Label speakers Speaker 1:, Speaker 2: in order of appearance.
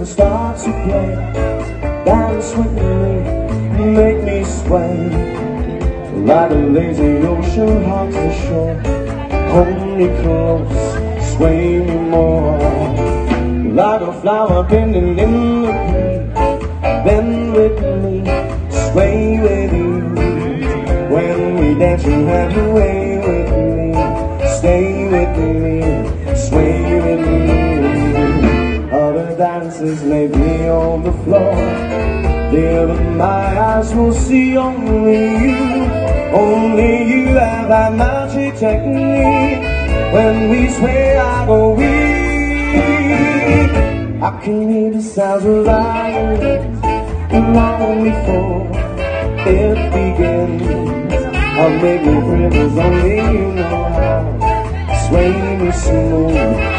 Speaker 1: rhythm starts to play. Dance with me, make me sway. Like a lazy ocean hugs the shore Hold me close, sway me more. Like a flower bending in the breeze Bend with me, sway with you. When we dance you have your way with me Dancers may be on the floor. There but my eyes will see only you. Only you have that magic technique. When we sway I go weak. I can hear the sounds of violins Long before it begins. I'll make no promises, only you know how. Sway me smooth